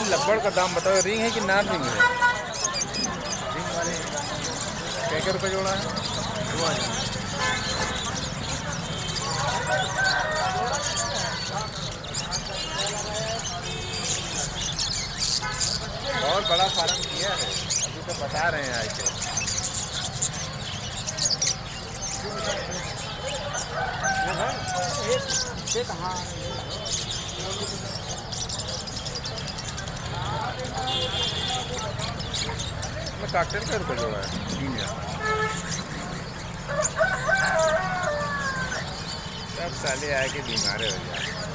लब्बड़ का दाम बताओ रिंग है कि नॉन रिंग है? रिंग वाले क्या क्या रुपये जोड़ा है? दो हज़ार। बहुत बड़ा फार्म किया है। अभी तो बता रहे हैं आके कहाँ मैं काकटेल का रुपये जोड़ा है। तीन हज़ार बीमारे हो जाए।